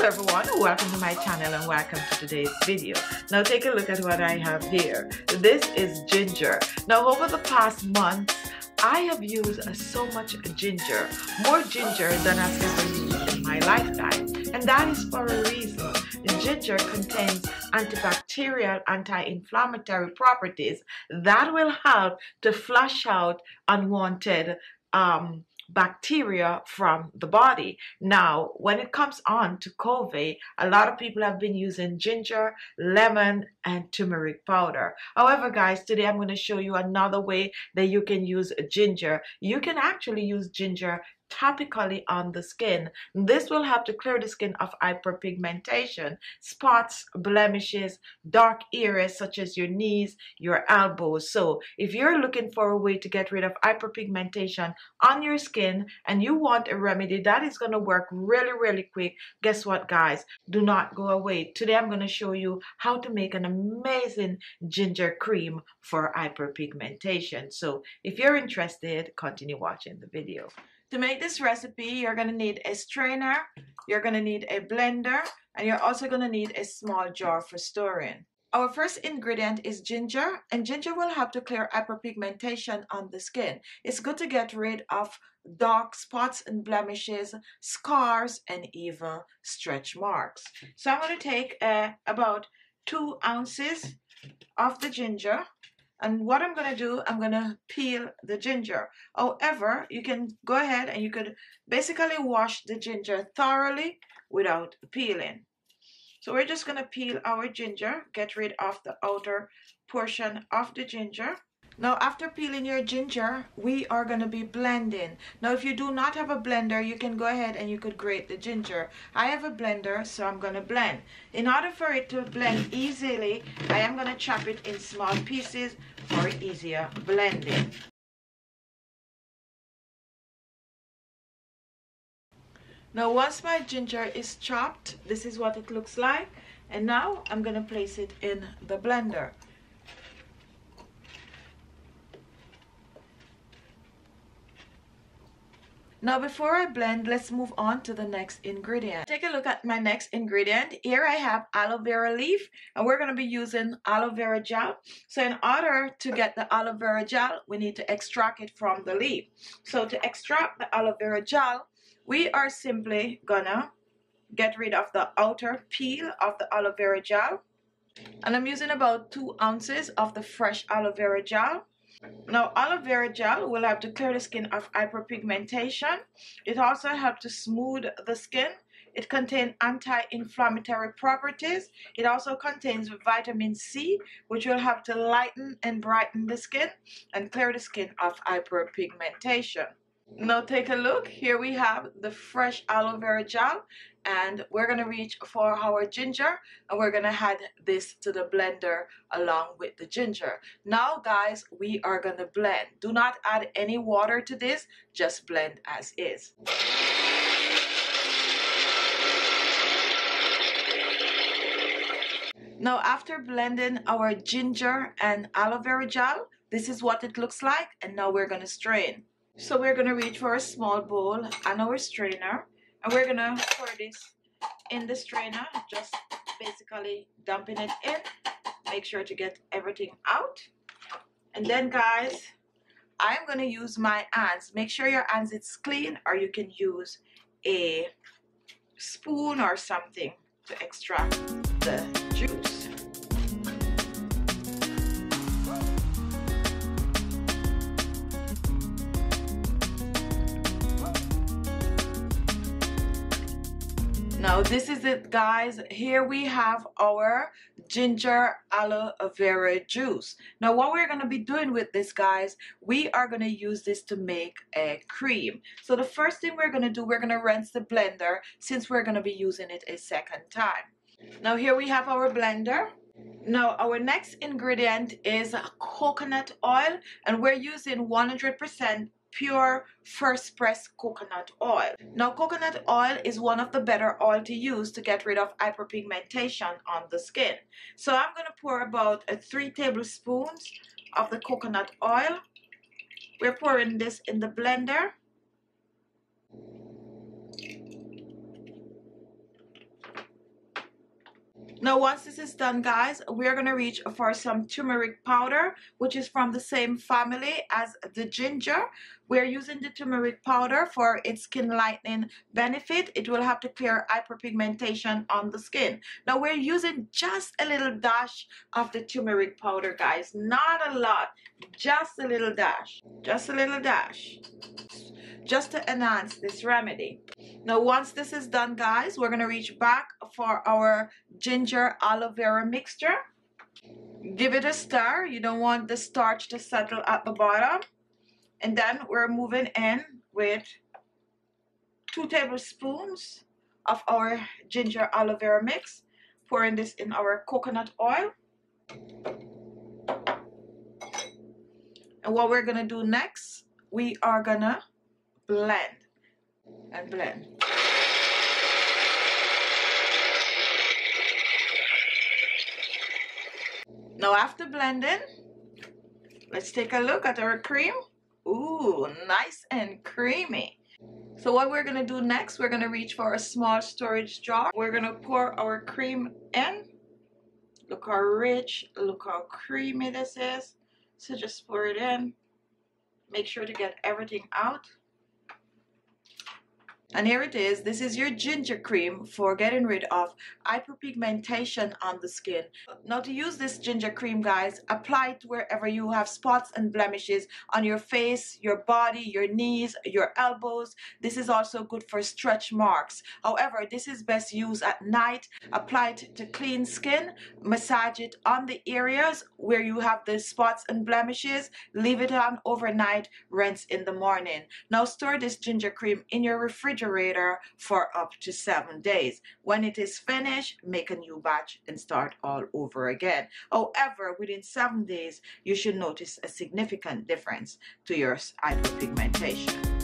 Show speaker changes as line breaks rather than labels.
Hello everyone, welcome to my channel and welcome to today's video. Now take a look at what I have here. This is ginger. Now over the past months, I have used so much ginger, more ginger than I've ever used in my lifetime. And that is for a reason. Ginger contains antibacterial, anti-inflammatory properties that will help to flush out unwanted um, bacteria from the body. Now, when it comes on to COVID, a lot of people have been using ginger, lemon, and turmeric powder. However, guys, today I'm going to show you another way that you can use ginger. You can actually use ginger topically on the skin. This will help to clear the skin of hyperpigmentation, spots, blemishes, dark areas such as your knees, your elbows. So if you're looking for a way to get rid of hyperpigmentation on your skin and you want a remedy that is going to work really, really quick, guess what guys? Do not go away. Today I'm going to show you how to make an amazing ginger cream for hyperpigmentation. So if you're interested, continue watching the video. To make this recipe, you're going to need a strainer, you're going to need a blender, and you're also going to need a small jar for storing. Our first ingredient is ginger, and ginger will help to clear hyperpigmentation on the skin. It's good to get rid of dark spots and blemishes, scars, and even stretch marks. So I'm going to take uh, about two ounces of the ginger and what I'm going to do, I'm going to peel the ginger. However, you can go ahead and you could basically wash the ginger thoroughly without peeling. So we're just going to peel our ginger, get rid of the outer portion of the ginger. Now after peeling your ginger, we are going to be blending. Now if you do not have a blender, you can go ahead and you could grate the ginger. I have a blender, so I'm going to blend. In order for it to blend easily, I am going to chop it in small pieces for easier blending. Now once my ginger is chopped, this is what it looks like. And now I'm going to place it in the blender. Now before I blend, let's move on to the next ingredient. Take a look at my next ingredient. Here I have aloe vera leaf and we're going to be using aloe vera gel. So in order to get the aloe vera gel, we need to extract it from the leaf. So to extract the aloe vera gel, we are simply gonna get rid of the outer peel of the aloe vera gel. And I'm using about two ounces of the fresh aloe vera gel. Now, aloe vera gel will help to clear the skin of hyperpigmentation. It also helps to smooth the skin. It contains anti-inflammatory properties. It also contains vitamin C, which will help to lighten and brighten the skin and clear the skin of hyperpigmentation. Now take a look. Here we have the fresh aloe vera gel and we're going to reach for our ginger and we're going to add this to the blender along with the ginger. Now guys, we are going to blend. Do not add any water to this, just blend as is. Now after blending our ginger and aloe vera gel, this is what it looks like and now we're going to strain. So we're going to reach for a small bowl and our strainer and we're going to pour this in the strainer, just basically dumping it in. Make sure to get everything out. And then guys, I'm going to use my hands. Make sure your hands it's clean or you can use a spoon or something to extract the juice. Now this is it guys. Here we have our ginger aloe vera juice. Now what we're going to be doing with this guys, we are going to use this to make a cream. So the first thing we're going to do, we're going to rinse the blender since we're going to be using it a second time. Now here we have our blender. Now our next ingredient is coconut oil and we're using 100% pure first press coconut oil. Now coconut oil is one of the better oil to use to get rid of hyperpigmentation on the skin. So I'm going to pour about a 3 tablespoons of the coconut oil. We're pouring this in the blender. Now once this is done guys, we're going to reach for some turmeric powder which is from the same family as the ginger. We're using the turmeric powder for its skin lightening benefit. It will have to clear hyperpigmentation on the skin. Now we're using just a little dash of the turmeric powder guys. Not a lot, just a little dash. Just a little dash just to enhance this remedy. Now once this is done guys, we're going to reach back for our ginger aloe vera mixture. Give it a stir. You don't want the starch to settle at the bottom. And then we're moving in with two tablespoons of our ginger aloe vera mix. Pouring this in our coconut oil. And what we're going to do next, we are going to blend and blend. Now after blending, let's take a look at our cream. Ooh, nice and creamy. So what we're gonna do next, we're gonna reach for a small storage jar. We're gonna pour our cream in. Look how rich, look how creamy this is. So just pour it in. Make sure to get everything out. And here it is. This is your ginger cream for getting rid of hyperpigmentation on the skin. Now to use this ginger cream, guys, apply it wherever you have spots and blemishes on your face, your body, your knees, your elbows. This is also good for stretch marks. However, this is best used at night. Apply it to clean skin. Massage it on the areas where you have the spots and blemishes. Leave it on overnight. Rinse in the morning. Now store this ginger cream in your refrigerator refrigerator for up to seven days. When it is finished, make a new batch and start all over again. However, within seven days, you should notice a significant difference to your hyperpigmentation.